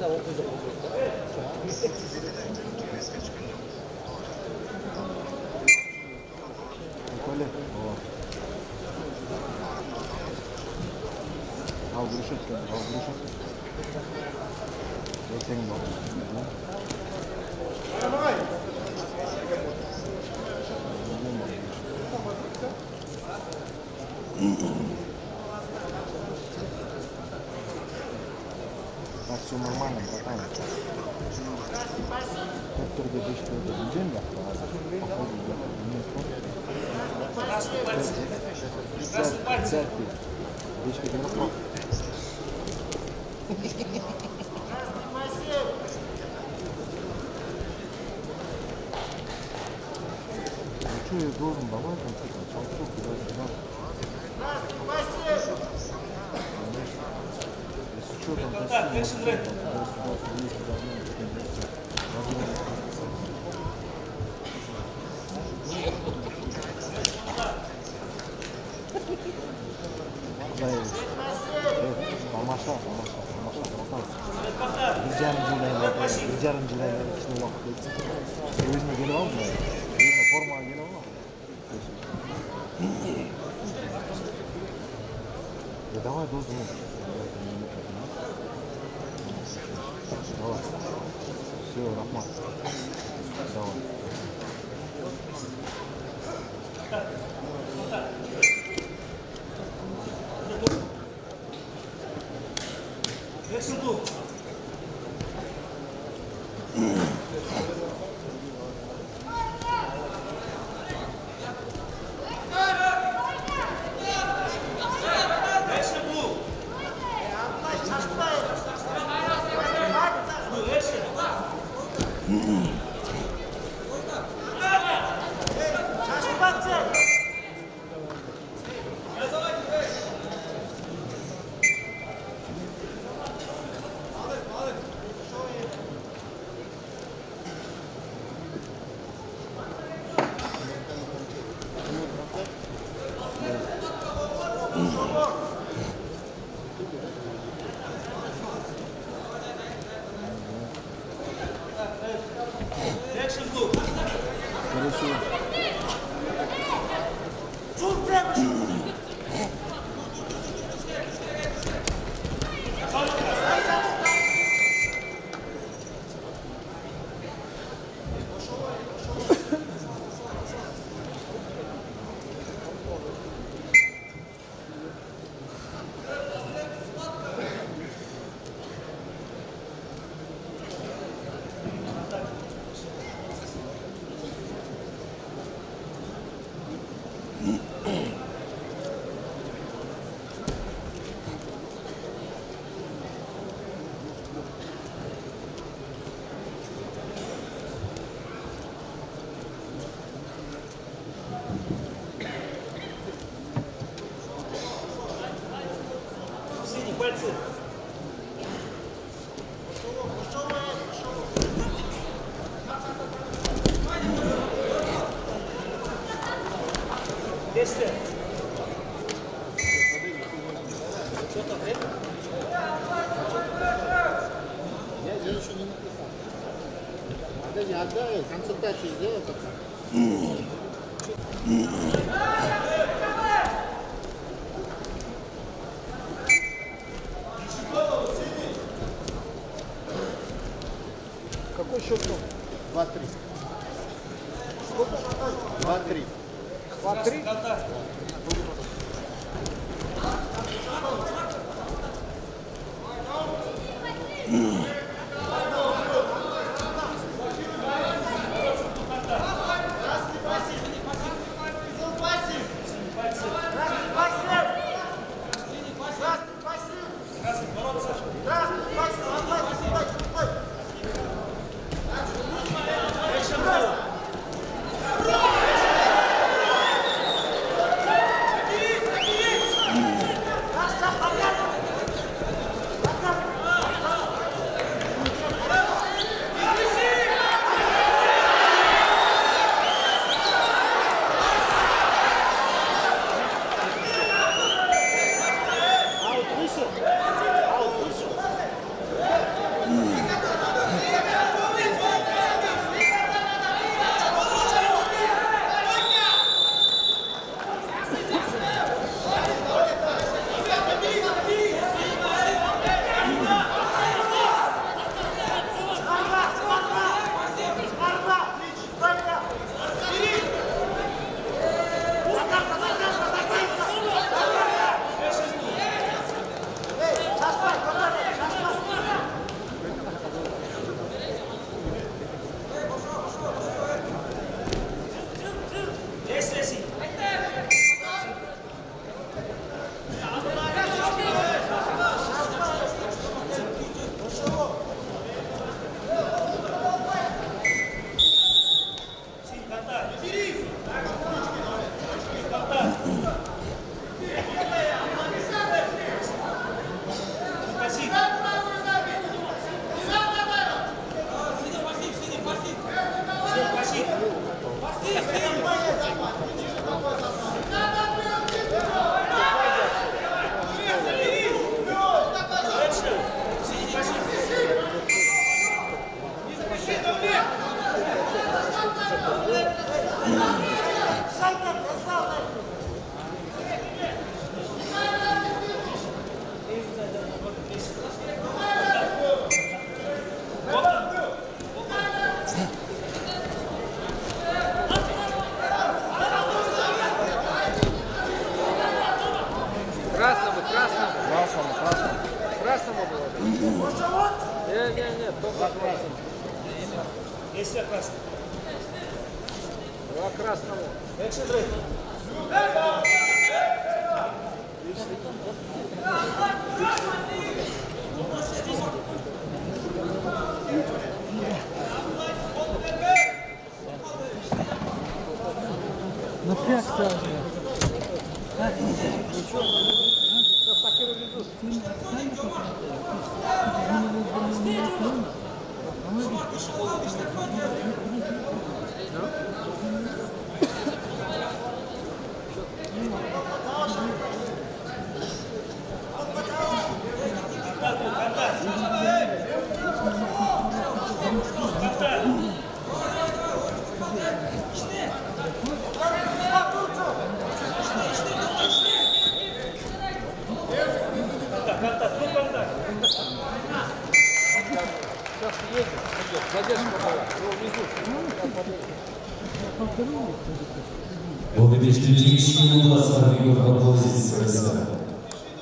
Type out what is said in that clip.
da okuduk. Kale. Al vuruş et. Al vuruş et. Ve senin bak. Mm-mm. Так, все нормально, братан. Как только ты что это видим, да? Походу, да. Не Пятьдесят Дичка игроков. Ну что я должен давать Если что, там красиво, туда-сюда, сюда, сюда, Тамаша, тамаша, тамаша, тамаша. Bir жарым жылдан кейін, bir жарым жылдан кейін кішкене уақыт өтсін. Өзіме келіп алдым, өзіме формаға келіп алдым. Да давай дозу. Давай. Все, рахмат. Давай. Хорошо. Я, я еще не написал. Надо не отдаю, консультацию сделай пока. Какой счет был? Два-три. Два-три. Два-три? Аут выше. Аут красному, Красному, красному. было. Не, не, не, только красному. Если красный. Два красному. Экшн дрейк. Напрягся вже. Сейчас так и разведут. Сейчас едет. Задержка была. Его внизу. Победитель Тимчи Мулас Харбиков Абдулазиз СССР.